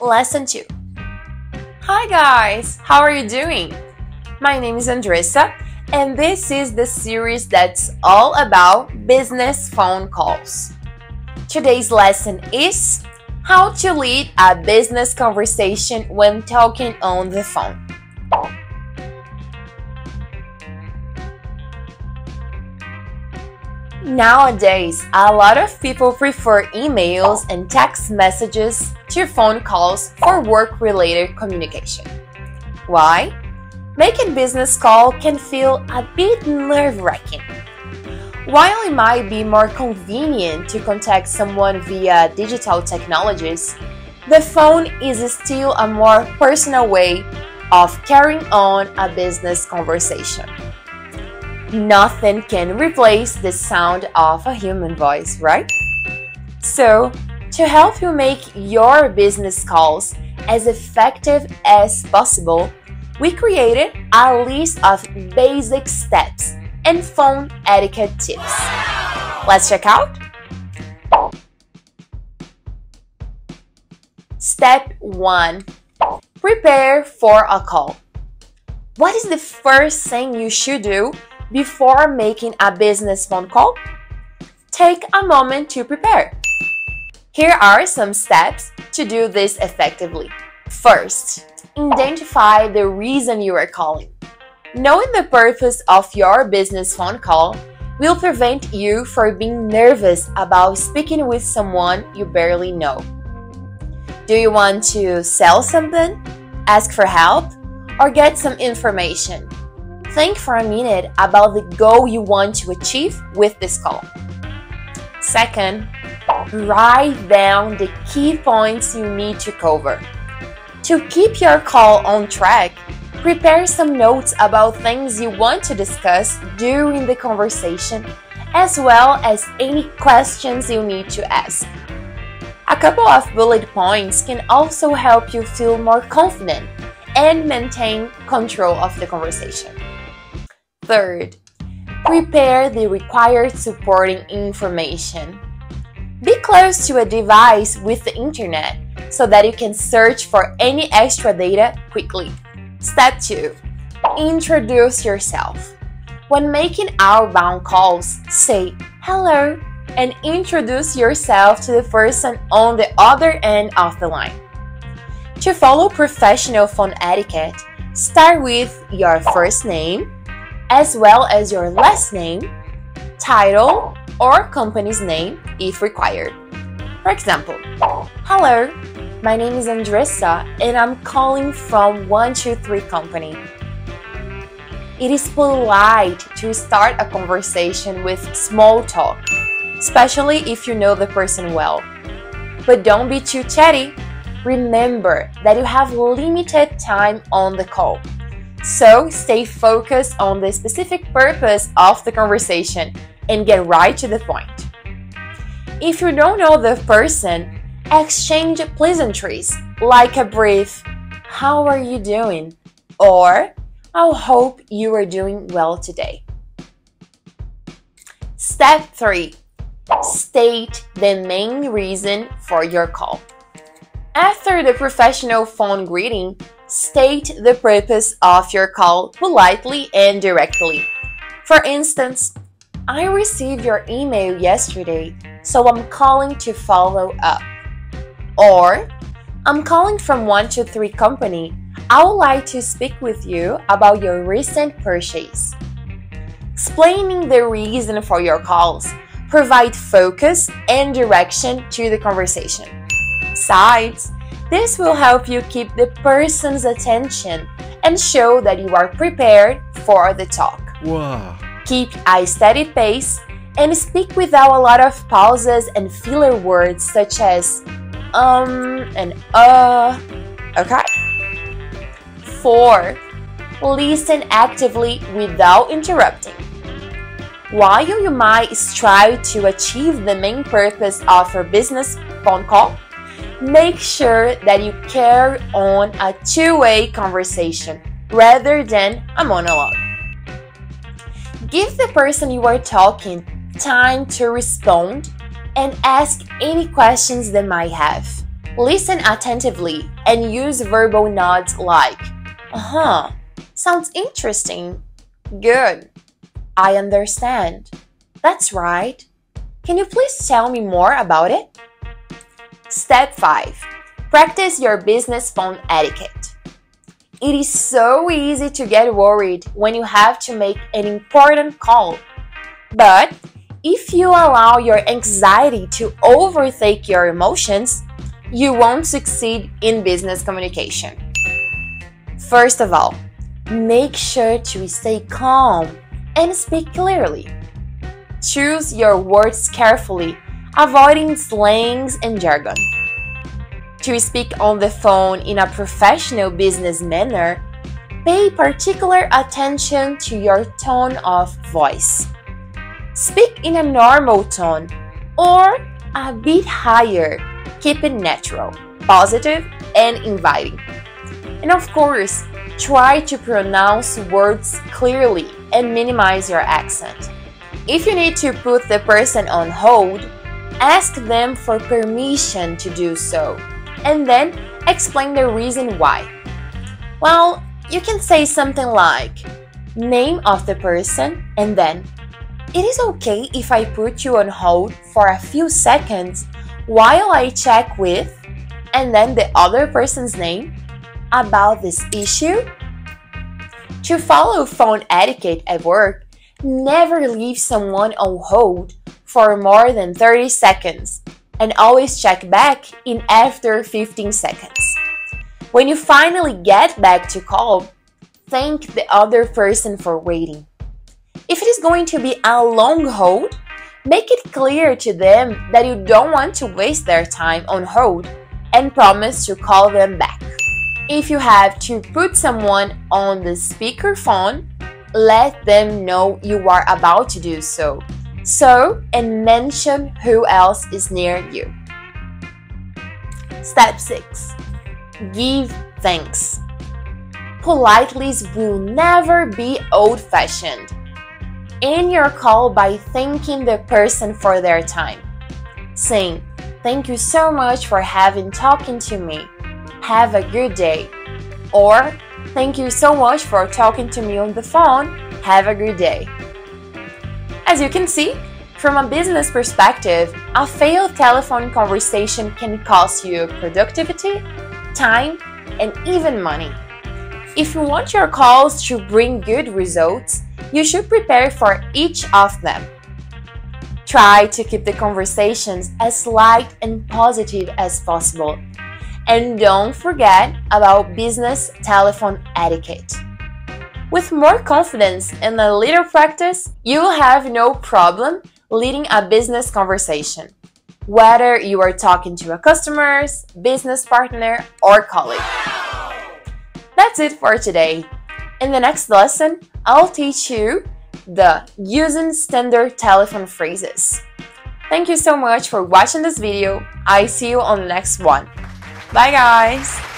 Lesson 2. Hi guys, how are you doing? My name is Andressa, and this is the series that's all about business phone calls. Today's lesson is how to lead a business conversation when talking on the phone. Nowadays, a lot of people prefer emails and text messages to phone calls for work related communication. Why? Making business call can feel a bit nerve wracking. While it might be more convenient to contact someone via digital technologies, the phone is still a more personal way of carrying on a business conversation. Nothing can replace the sound of a human voice, right? So, to help you make your business calls as effective as possible, we created a list of basic steps and phone etiquette tips. Let's check out. Step 1 Prepare for a call. What is the first thing you should do before making a business phone call? Take a moment to prepare. Here are some steps to do this effectively. First, identify the reason you are calling. Knowing the purpose of your business phone call will prevent you from being nervous about speaking with someone you barely know. Do you want to sell something, ask for help, or get some information? Think for a minute about the goal you want to achieve with this call. Second, write down the key points you need to cover. To keep your call on track, prepare some notes about things you want to discuss during the conversation, as well as any questions you need to ask. A couple of bullet points can also help you feel more confident and maintain control of the conversation. Third, prepare the required supporting information. Be close to a device with the internet so that you can search for any extra data quickly. Step 2. Introduce yourself. When making outbound calls, say hello and introduce yourself to the person on the other end of the line. To follow professional phone etiquette, start with your first name, as well as your last name, title, or company's name if required. For example, hello, my name is Andressa and I'm calling from 123 Company. It is polite to start a conversation with small talk, especially if you know the person well. But don't be too chatty. Remember that you have limited time on the call. So stay focused on the specific purpose of the conversation and get right to the point. If you don't know the person, exchange pleasantries like a brief, How are you doing? or I hope you are doing well today. Step 3 State the main reason for your call. After the professional phone greeting, State the purpose of your call politely and directly. For instance, I received your email yesterday, so I'm calling to follow up. Or, I'm calling from 123 Company. I would like to speak with you about your recent purchase. Explaining the reason for your calls provide focus and direction to the conversation. Besides, this will help you keep the person's attention and show that you are prepared for the talk. Wow. Keep a steady pace and speak without a lot of pauses and filler words such as um and uh. Okay? 4. Listen actively without interrupting. While you might strive to achieve the main purpose of your business phone call, make sure that you carry on a two way conversation rather than a monologue. Give the person you are talking time to respond and ask any questions they might have. Listen attentively and use verbal nods like, uh huh, sounds interesting. Good. I understand. That's right. Can you please tell me more about it? Step 5 Practice your business phone etiquette. It is so easy to get worried when you have to make an important call. But if you allow your anxiety to overtake your emotions, you won't succeed in business communication. First of all, make sure to stay calm and speak clearly. Choose your words carefully, avoiding slangs and jargon. To speak on the phone in a professional business manner, pay particular attention to your tone of voice. Speak in a normal tone or a bit higher. Keep it natural, positive, and inviting. And of course, try to pronounce words clearly and minimize your accent. If you need to put the person on hold, ask them for permission to do so and then explain the reason why. Well, you can say something like, name of the person, and then, it is okay if I put you on hold for a few seconds while I check with, and then the other person's name about this issue? To follow phone etiquette at work, never leave someone on hold for more than 30 seconds and always check back in after 15 seconds. When you finally get back to call, thank the other person for waiting. If it is going to be a long hold, make it clear to them that you don't want to waste their time on hold and promise to call them back. If you have to put someone on the speakerphone, let them know you are about to do so so, and mention who else is near you. Step 6 Give thanks. Politeness will never be old fashioned. End your call by thanking the person for their time. Saying, Thank you so much for having talking to me. Have a good day. Or, Thank you so much for talking to me on the phone. Have a good day. As you can see, from a business perspective, a failed telephone conversation can cost you productivity, time, and even money. If you want your calls to bring good results, you should prepare for each of them. Try to keep the conversations as light and positive as possible. And don't forget about business telephone etiquette. With more confidence and a little practice, you'll have no problem leading a business conversation, whether you are talking to a customer, business partner, or colleague. That's it for today. In the next lesson, I'll teach you the using standard telephone phrases. Thank you so much for watching this video. I see you on the next one. Bye guys!